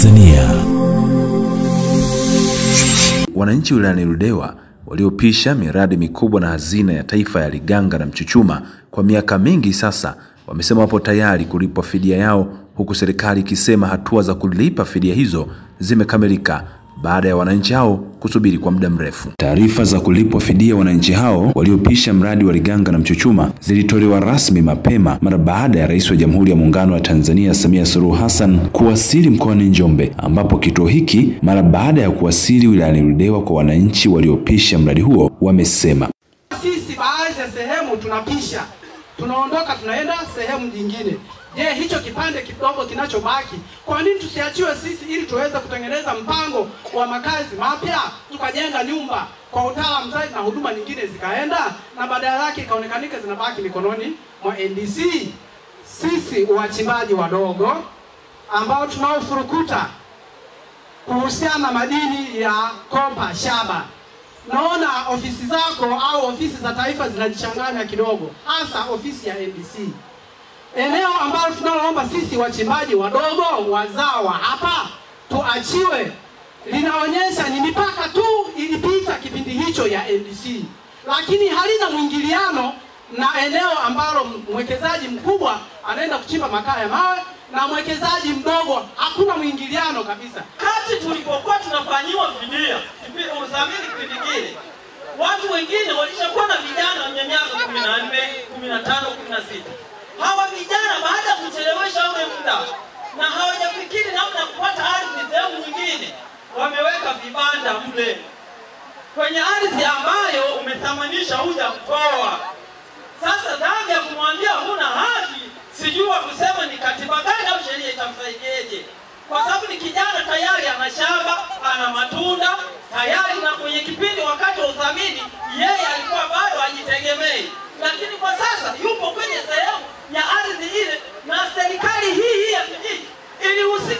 Tanzania. Wananchi wilayani Ludewa waliopisha miradi mikubwa na hazina ya taifa ya Liganga na Mchuchuma kwa miaka mingi sasa wamesema wapo tayari kulipwa fidia yao, huku serikali ikisema hatua za kulipa fidia hizo zimekamilika baada ya wananchi hao kusubiri kwa muda mrefu. Taarifa za kulipwa fidia wananchi hao waliopisha mradi wa Liganga na Mchuchuma zilitolewa rasmi mapema mara baada ya Rais wa Jamhuri ya Muungano wa Tanzania Samia Suluhu Hassan kuwasili mkoani Njombe, ambapo kituo hiki mara baada ya kuwasili wilayani Ludewa kwa wananchi waliopisha mradi huo wamesema Sisi baadhi ya sehemu tunapisha, tunaondoka tunaenda sehemu nyingine. Je, hicho kipande kidogo kinachobaki, kwa nini tusiachiwe sisi ili tuweze kutengeneza mpango wa makazi mapya, tukajenga nyumba kwa utaalamu zaidi na huduma nyingine zikaenda, na badala yake ikaonekanika zinabaki mikononi mwa NDC. Sisi wachimbaji wadogo ambao tunaofurukuta kuhusiana na madini ya kopa shaba naona ofisi zako au ofisi za taifa zinajichanganya kidogo, hasa ofisi ya NBC eneo ambalo tunaloomba sisi wachimbaji wadogo wazawa hapa tuachiwe, linaonyesha ni mipaka tu ilipita kipindi hicho ya NDC, lakini halina mwingiliano na eneo ambalo mwekezaji mkubwa anaenda kuchimba makaa ya mawe na mwekezaji mdogo, hakuna mwingiliano kabisa. Kati tulipokuwa tunafanyiwa fidia usamili kipindi kile, watu wengine walishakuwa na vijana mnyanyazo 14, 15, 16 Hawa vijana baada ya kuchelewesha ule muda na hawajafikiri namna kupata ardhi sehemu nyingine, wameweka vibanda mle. Kwenye ardhi ambayo umethamanisha huja kutoa. Sasa dhambi ya kumwambia huna haki, sijua kusema ni katiba gani au sheria itamsaidieje kwa sababu ni kijana tayari ana shamba, ana matunda tayari, na kwenye kipindi wakati wa udhamini yeye alikuwa bado ajitegemei, lakini kwa sasa yupo kwenye sehemu ya ardhi ile, na serikali hii hii ya kijiji ilihusika kupima, na ardhi ilikuwa mikononi mwa kijiji.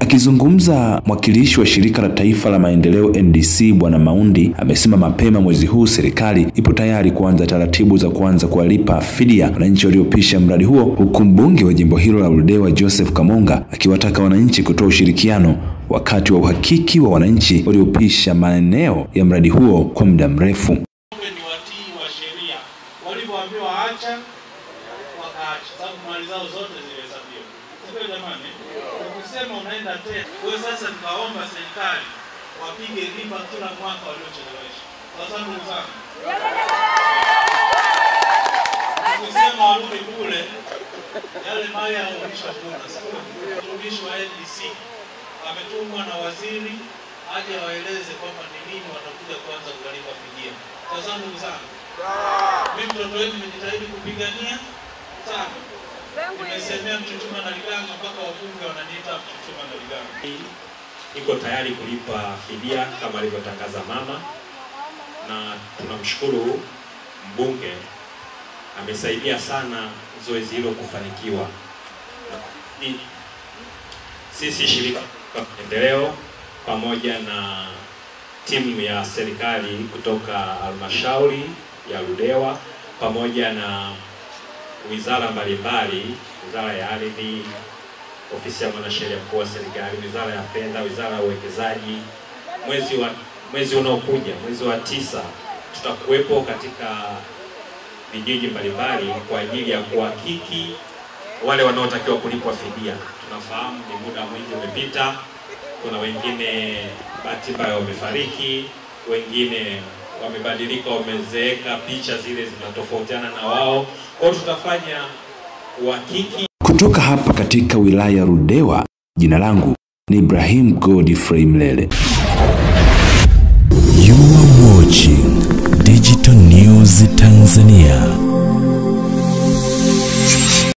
Akizungumza mwakilishi wa shirika la taifa la maendeleo NDC Bwana Maundi amesema mapema mwezi huu serikali ipo tayari kuanza taratibu za kuanza kuwalipa fidia wananchi waliopisha mradi huo, huku mbunge wa jimbo hilo la Ludewa Joseph Kamonga akiwataka wananchi kutoa ushirikiano wakati wa uhakiki wa wananchi waliopisha maeneo ya mradi huo kwa muda mrefu. Jamani, ukusema unaenda tena wewe. Sasa tukaomba serikali wapige riba kila mwaka waliochelewesha. Kwa sababu zangu, kusema warudi kule yale mali yanarudishwa kuna mtumishi wa NDC ametumwa na waziri aje waeleze kwamba ni nini watakuja kuanza kuwalipa fidia. Sasa ndugu zangu, mimi mtoto wenu nimejitahidi kupigania sana, nimesemea Mchuchuma na Liganga mpaka wabunge wananiita Mchuchuma na Liganga. iko tayari kulipa fidia kama alivyotangaza mama, na tunamshukuru mbunge, amesaidia sana zoezi hilo kufanikiwa. Ni- Sisi shirika la maendeleo pamoja na timu ya serikali kutoka halmashauri ya Ludewa pamoja na wizara mbalimbali, wizara ya ardhi, ofisi ya mwanasheria mkuu wa serikali, wizara ya fedha, wizara ya uwekezaji. Mwezi wa mwezi unaokuja, mwezi wa tisa, tutakuwepo katika vijiji mbalimbali kwa ajili ya kuhakiki wale wanaotakiwa kulipwa fidia. Tunafahamu ni muda mwingi umepita, kuna wengine bahati mbaya wamefariki, wengine wamebadilika, wamezeeka, picha zile zinatofautiana na wao. Kwa tutafanya uhakiki Kutoka hapa katika wilaya rudewa jina langu ni Ibrahim Godfrey Mlele.